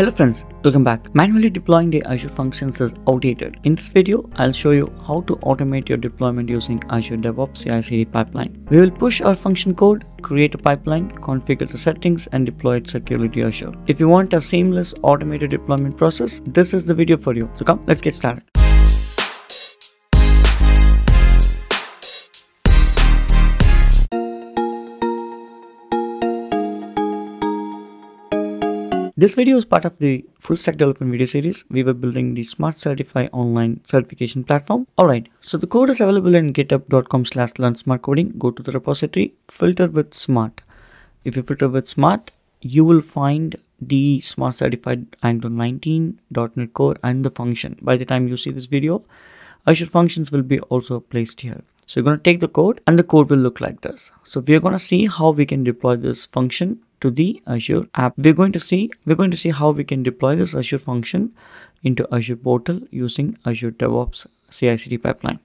Hello friends, welcome back. Manually deploying the Azure functions is outdated. In this video, I'll show you how to automate your deployment using Azure DevOps CI/CD pipeline. We will push our function code, create a pipeline, configure the settings, and deploy it securely to Azure. If you want a seamless automated deployment process, this is the video for you. So come, let's get started. This video is part of the full stack development video series. We were building the Smart Certify online certification platform. Alright, so the code is available in github.com slash learn smart coding. Go to the repository, filter with smart. If you filter with smart, you will find the Smart Certify Angular 19, .NET Core and the function. By the time you see this video, Azure functions will be also placed here. So you're going to take the code and the code will look like this. So we're going to see how we can deploy this function to the Azure app. We're going to see we're going to see how we can deploy this Azure function into Azure portal using Azure DevOps CI/CD pipeline.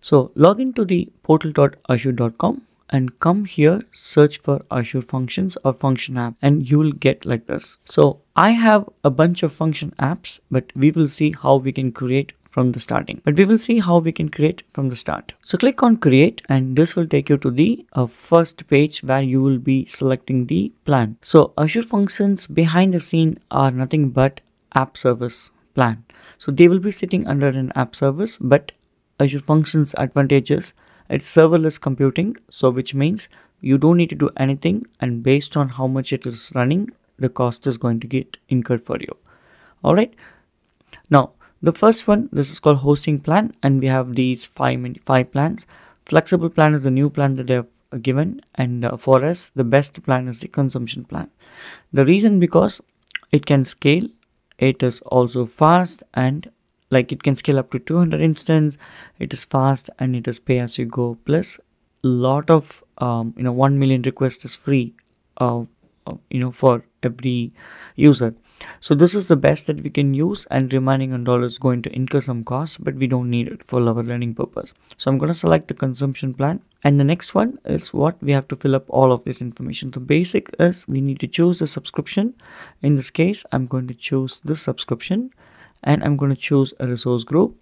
So log into the portal.azure.com and come here search for Azure functions or function app and you will get like this. So I have a bunch of function apps but we will see how we can create from the starting but we will see how we can create from the start. So click on create and this will take you to the uh, first page where you will be selecting the plan. So azure functions behind the scene are nothing but app service plan. So they will be sitting under an app service but azure functions advantages it's serverless computing. So which means you don't need to do anything and based on how much it is running the cost is going to get incurred for you. All right. Now the first one this is called hosting plan and we have these five five plans. Flexible plan is the new plan that they have given and uh, for us the best plan is the consumption plan. The reason because it can scale it is also fast and like it can scale up to 200 instance. It is fast and it is pay as you go plus a lot of um, you know 1 million requests is free uh, uh, you know for every user so this is the best that we can use and remaining on dollars going to incur some costs but we don't need it for our learning purpose. So i'm going to select the consumption plan and the next one is what we have to fill up all of this information. The basic is we need to choose the subscription. In this case i'm going to choose this subscription and i'm going to choose a resource group.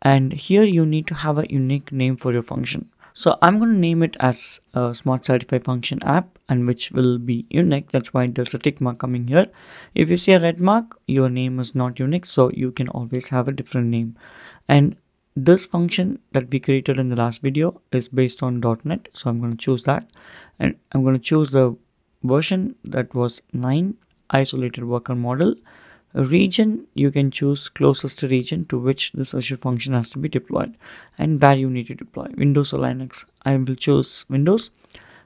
And here you need to have a unique name for your function so I'm going to name it as a Smart Certify function app and which will be unique. That's why there's a tick mark coming here. If you see a red mark, your name is not unique. So you can always have a different name. And this function that we created in the last video is based on .NET. So I'm going to choose that and I'm going to choose the version that was 9 isolated worker model region you can choose closest region to which this azure function has to be deployed and where you need to deploy. Windows or linux. I will choose windows.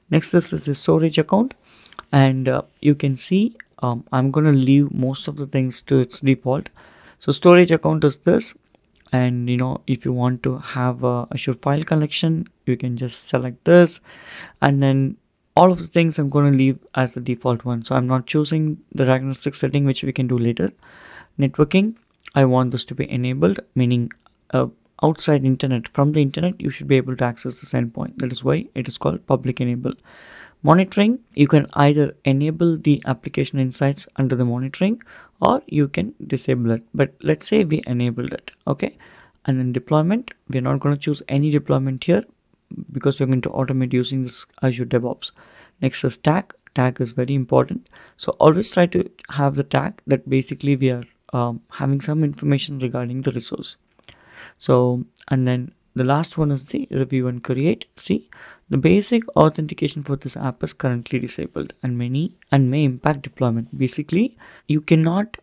Next this is the storage account. And uh, you can see um, i'm going to leave most of the things to its default. So storage account is this. And you know if you want to have a azure file collection you can just select this. And then all of the things I'm going to leave as the default one. So I'm not choosing the diagnostic setting, which we can do later. Networking, I want this to be enabled, meaning uh, outside internet, from the internet, you should be able to access this endpoint. That is why it is called public enable. Monitoring, you can either enable the application insights under the monitoring or you can disable it. But let's say we enabled it, okay? And then deployment, we're not going to choose any deployment here because we're going to automate using this Azure DevOps. Next is tag. Tag is very important. So always try to have the tag that basically we are um, having some information regarding the resource. So and then the last one is the review and create. See, the basic authentication for this app is currently disabled and many and may impact deployment. Basically, you cannot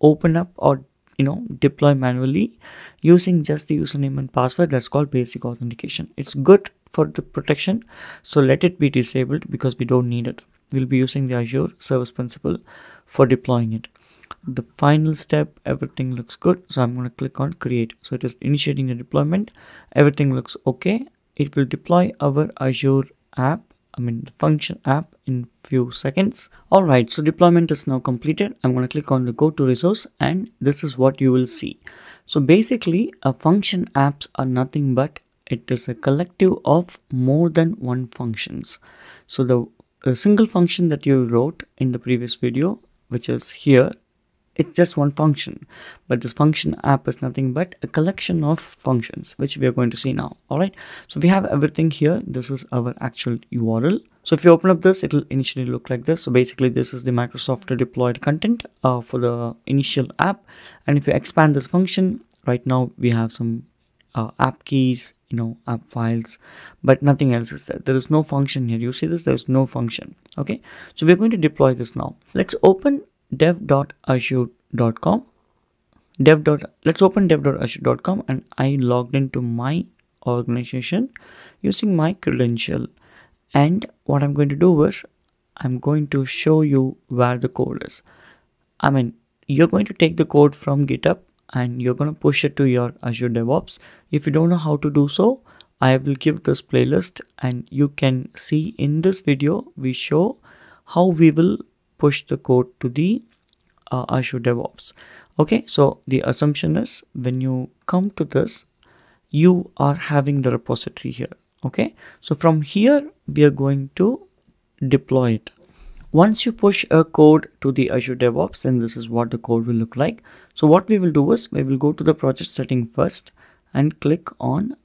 open up or you know deploy manually using just the username and password. That's called basic authentication. It's good for the protection so let it be disabled because we don't need it. We'll be using the azure service principal for deploying it. The final step everything looks good so i'm going to click on create. So it is initiating the deployment. Everything looks okay. It will deploy our azure app I mean the function app in few seconds. Alright, so deployment is now completed. I'm going to click on the go to resource and this is what you will see. So basically a function apps are nothing but it is a collective of more than one functions. So the a single function that you wrote in the previous video which is here it's just one function. But this function app is nothing but a collection of functions which we are going to see now. All right? So we have everything here. This is our actual url so if you open up this it will initially look like this. So basically this is the microsoft deployed content uh, for the initial app. And if you expand this function right now we have some uh, app keys you know app files but nothing else is there. There is no function here. You see this? There's no function. Okay? So we're going to deploy this now. Let's open dev.azure.com dev. let's open dev.azure.com and I logged into my organization using my credential. And what I'm going to do is I'm going to show you where the code is. I mean you're going to take the code from github and you're going to push it to your Azure DevOps. If you don't know how to do so I will give this playlist and you can see in this video we show how we will push the code to the uh, Azure DevOps. Okay, so the assumption is when you come to this, you are having the repository here. Okay, so from here, we are going to deploy it. Once you push a code to the Azure DevOps, then this is what the code will look like. So what we will do is we will go to the project setting first and click on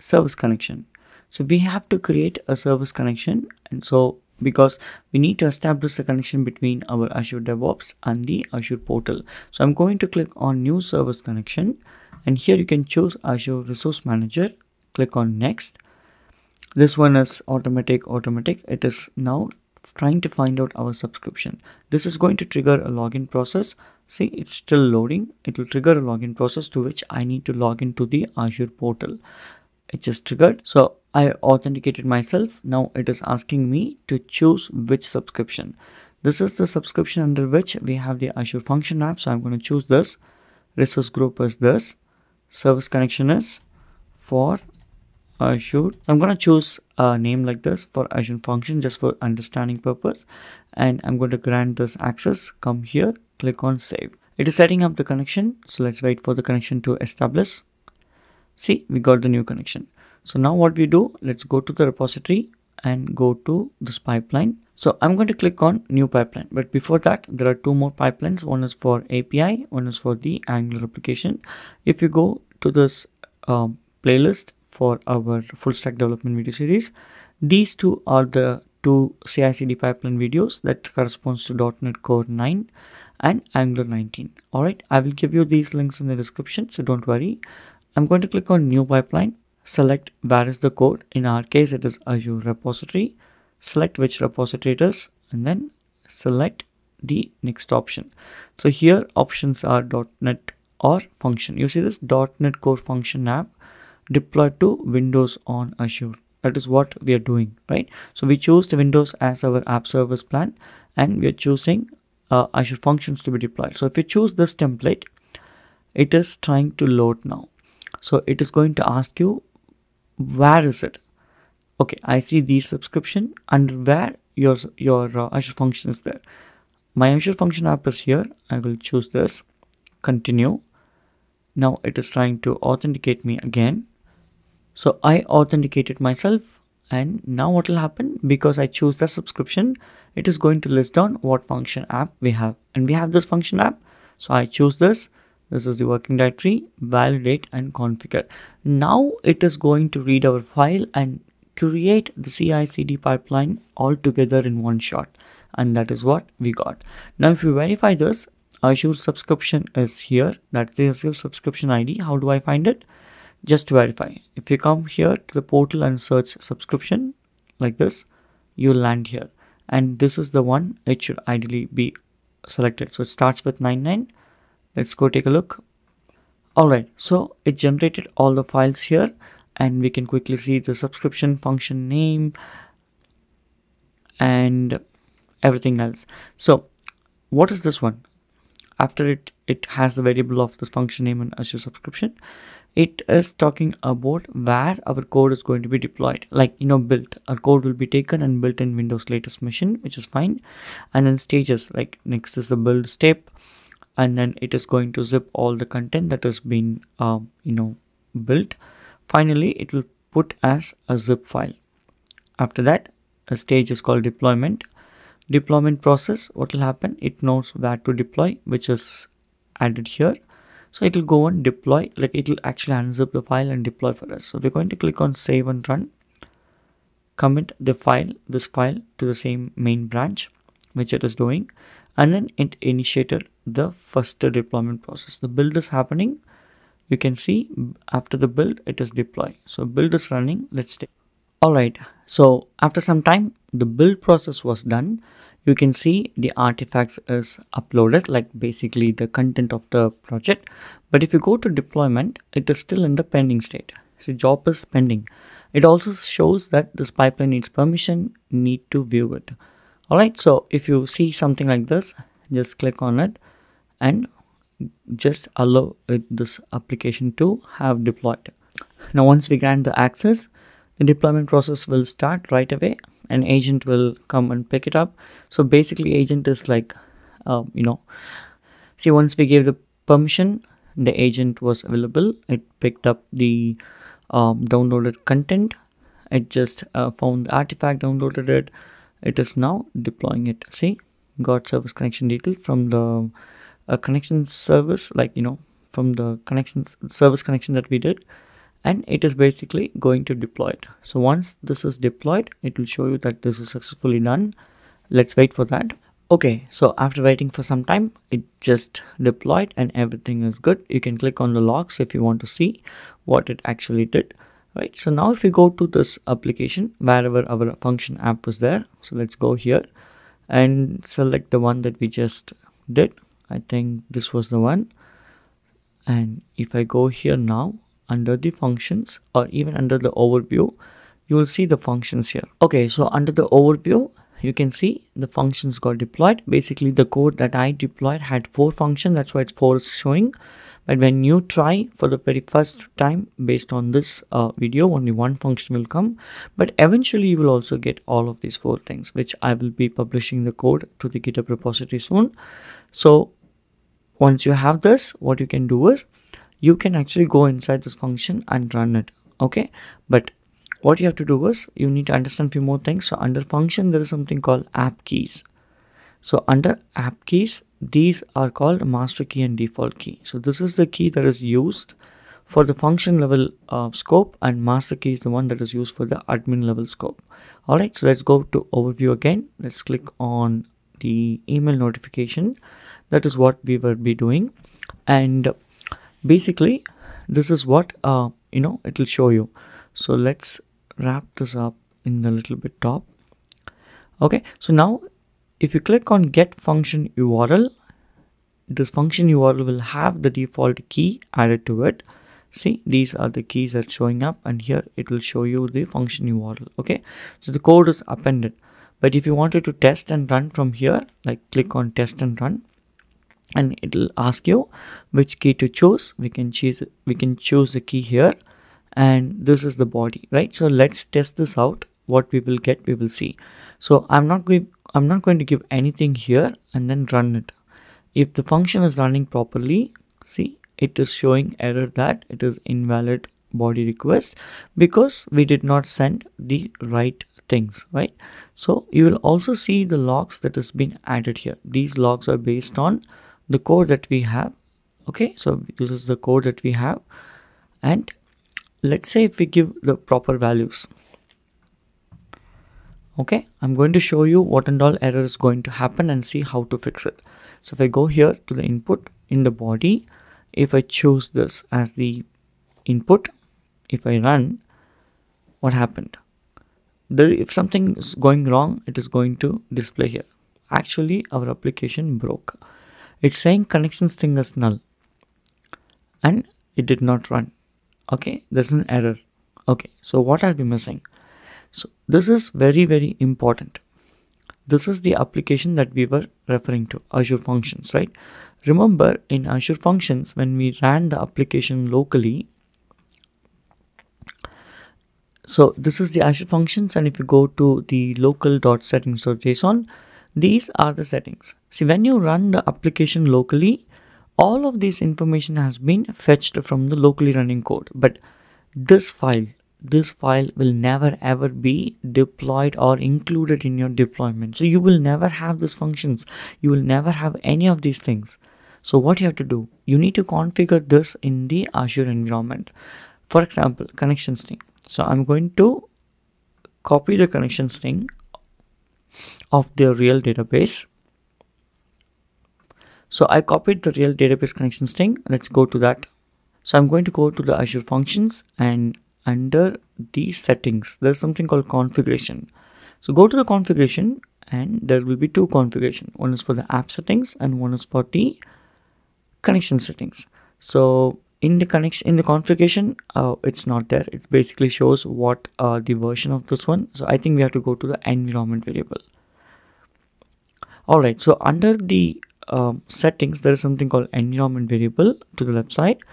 service connection. So we have to create a service connection. And so because we need to establish the connection between our Azure DevOps and the Azure portal. So I'm going to click on new service connection and here you can choose Azure Resource Manager. Click on next. This one is automatic automatic. It is now trying to find out our subscription. This is going to trigger a login process. See, it's still loading. It will trigger a login process to which I need to log into the Azure portal. It just triggered. So I authenticated myself. Now it is asking me to choose which subscription. This is the subscription under which we have the Azure Function app. So I'm going to choose this. Resource group is this. Service connection is for Azure. I'm going to choose a name like this for Azure Function just for understanding purpose. And I'm going to grant this access. Come here, click on save. It is setting up the connection. So let's wait for the connection to establish. See, we got the new connection. So now what we do, let's go to the repository and go to this pipeline. So I'm going to click on new pipeline. But before that, there are two more pipelines. One is for API, one is for the Angular application. If you go to this um, playlist for our full stack development video series, these two are the two CI/CD pipeline videos that corresponds to .NET Core 9 and Angular 19. All right, I will give you these links in the description, so don't worry. I'm going to click on new pipeline select where is the code. In our case it is azure repository. Select which repository it is and then select the next option. So here options are .NET or function. You see this .NET core function app deployed to windows on azure. That is what we are doing right? So we choose the windows as our app service plan and we are choosing uh, azure functions to be deployed. So if you choose this template it is trying to load now. So it is going to ask you where is it? Okay i see the subscription and where your your uh, azure function is there. My azure function app is here. I will choose this. Continue. Now it is trying to authenticate me again. So i authenticated myself and now what will happen? Because i choose the subscription it is going to list down what function app we have. And we have this function app. So i choose this this is the working directory validate and configure. Now it is going to read our file and create the CI CD pipeline all together in one shot. And that is what we got. Now if you verify this Azure subscription is here. That's Azure subscription ID how do I find it? Just to verify. If you come here to the portal and search subscription like this you land here. And this is the one it should ideally be selected. So it starts with 99 let's go take a look. All right so it generated all the files here and we can quickly see the subscription function name and everything else. So what is this one? After it it has the variable of this function name and azure subscription. It is talking about where our code is going to be deployed. Like you know built. Our code will be taken and built in windows latest machine which is fine. And then stages like next is the build step and then it is going to zip all the content that has been uh, you know built. Finally it will put as a zip file. After that a stage is called deployment. Deployment process what will happen? It knows where to deploy which is added here. So it will go and deploy like it will actually unzip the file and deploy for us. So we're going to click on save and run. Commit the file this file to the same main branch which it is doing. And then it initiated the first deployment process. The build is happening. You can see after the build it is deployed. So build is running. Let's take. Alright so after some time the build process was done. You can see the artifacts is uploaded like basically the content of the project. But if you go to deployment it is still in the pending state. So job is pending. It also shows that this pipeline needs permission need to view it. Alright so if you see something like this just click on it and just allow it, this application to have deployed. Now once we grant the access the deployment process will start right away an agent will come and pick it up. So basically agent is like uh, you know see once we gave the permission the agent was available. It picked up the um, downloaded content. It just uh, found the artifact downloaded it. It is now deploying it. See got service connection detail from the uh, connection service like you know from the connections service connection that we did. And it is basically going to deploy it. So once this is deployed it will show you that this is successfully done. Let's wait for that. Okay so after waiting for some time it just deployed and everything is good. You can click on the logs if you want to see what it actually did right? So now if we go to this application wherever our function app was there so let's go here and select the one that we just did i think this was the one. And if i go here now under the functions or even under the overview you will see the functions here. Okay so under the overview you can see the functions got deployed. Basically the code that i deployed had four functions. That's why it's four showing. But when you try for the very first time based on this uh, video only one function will come. But eventually you will also get all of these four things which i will be publishing the code to the github repository soon. So once you have this what you can do is you can actually go inside this function and run it okay? But what you have to do is you need to understand few more things. So under function there is something called app keys. So under app keys these are called master key and default key. So this is the key that is used for the function level uh, scope and master key is the one that is used for the admin level scope. All right so let's go to overview again. Let's click on the email notification that is what we will be doing. And basically this is what uh, you know it will show you. So let's wrap this up in the little bit top. Okay so now if you click on get function url this function url will have the default key added to it. See these are the keys that showing up and here it will show you the function url okay? So the code is appended. But if you wanted to test and run from here like click on test and run and it will ask you which key to choose. We can choose we can choose the key here. And this is the body right? So let's test this out. What we will get we will see. So i'm not going i'm not going to give anything here and then run it. If the function is running properly see it is showing error that it is invalid body request because we did not send the right things right? So you will also see the logs that has been added here. These logs are based on the code that we have. Okay so this is the code that we have. And let's say if we give the proper values. Okay i'm going to show you what and all error is going to happen and see how to fix it. So if i go here to the input in the body if i choose this as the input if i run what happened? There if something is going wrong it is going to display here. Actually our application broke it's saying connection string is null. And it did not run. Okay there's an error. Okay so what are we missing? So this is very very important. This is the application that we were referring to azure functions right? Remember in azure functions when we ran the application locally so this is the azure functions and if you go to the local.settings.json these are the settings. See, when you run the application locally, all of this information has been fetched from the locally running code. But this file, this file will never ever be deployed or included in your deployment. So you will never have these functions. You will never have any of these things. So what you have to do, you need to configure this in the Azure environment. For example, connection string. So I'm going to copy the connection string of the real database. So I copied the real database connection string. Let's go to that. So I'm going to go to the Azure functions and under the settings, there's something called configuration. So go to the configuration and there will be two configuration. One is for the app settings and one is for the connection settings. So in the connection in the configuration uh, it's not there. It basically shows what uh, the version of this one. So i think we have to go to the environment variable. All right so under the um, settings there is something called environment variable to the left side.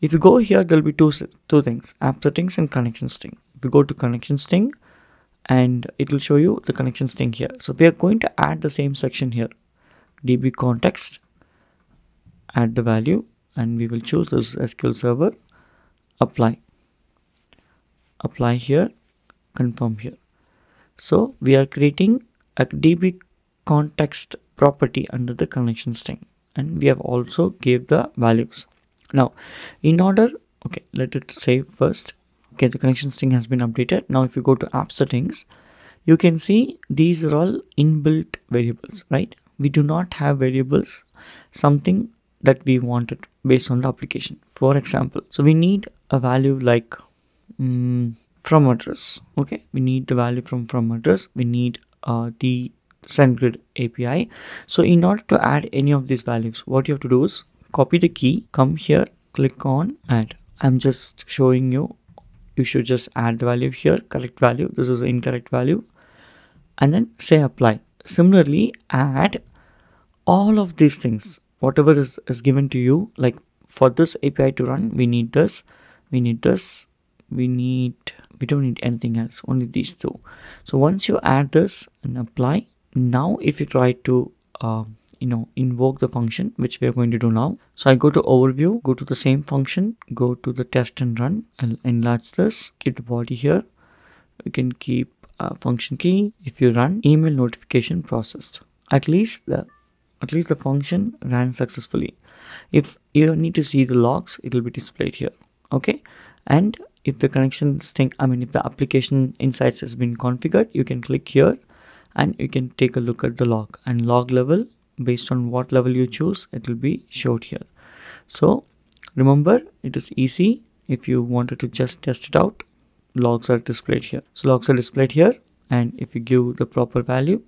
If you go here there'll be two two things app settings and connection string. If you go to connection string and it will show you the connection string here. So we are going to add the same section here. Db context add the value and we will choose this SQL server. Apply. Apply here. Confirm here. So we are creating a db context property under the connection string. And we have also gave the values. Now in order okay let it save first. Okay the connection string has been updated. Now if you go to app settings you can see these are all inbuilt variables right? We do not have variables. Something that we wanted based on the application. For example so we need a value like um, from address okay? We need the value from from address. We need uh, the SendGrid API so in order to add any of these values what you have to do is copy the key come here click on add. I'm just showing you. You should just add the value here correct value. This is incorrect value. And then say apply. Similarly add all of these things whatever is, is given to you like for this api to run we need this we need this we need we don't need anything else only these two. So once you add this and apply now if you try to uh, you know invoke the function which we are going to do now so i go to overview go to the same function go to the test and run and enlarge this keep the body here. You can keep uh, function key if you run email notification processed. At least the at least the function ran successfully. If you need to see the logs it will be displayed here okay? And if the connection string i mean if the application insights has been configured you can click here and you can take a look at the log. And log level based on what level you choose it will be showed here. So remember it is easy. If you wanted to just test it out logs are displayed here. So logs are displayed here. And if you give the proper value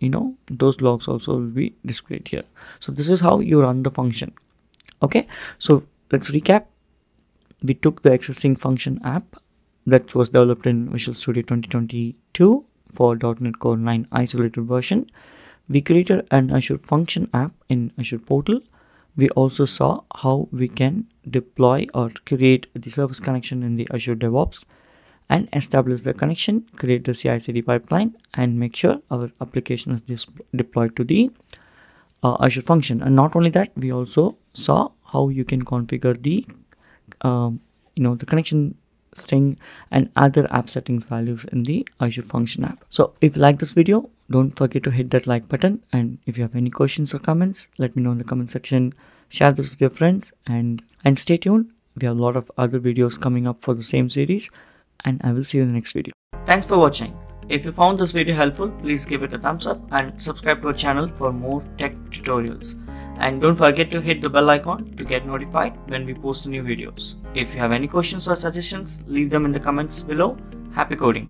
you know those logs also will be displayed here. So this is how you run the function. Okay? So let's recap. We took the existing function app that was developed in visual studio 2022 for .NET Core 9 isolated version. We created an azure function app in azure portal. We also saw how we can deploy or create the service connection in the azure devops and establish the connection, create the CI/CD pipeline, and make sure our application is deployed to the uh, Azure function. And not only that, we also saw how you can configure the um, you know the connection string and other app settings values in the Azure function app. So if you like this video, don't forget to hit that like button. And if you have any questions or comments, let me know in the comment section. Share this with your friends and and stay tuned. We have a lot of other videos coming up for the same series and I will see you in the next video. Thanks for watching. If you found this video helpful, please give it a thumbs up and subscribe to our channel for more tech tutorials. And don't forget to hit the bell icon to get notified when we post new videos. If you have any questions or suggestions, leave them in the comments below. Happy coding!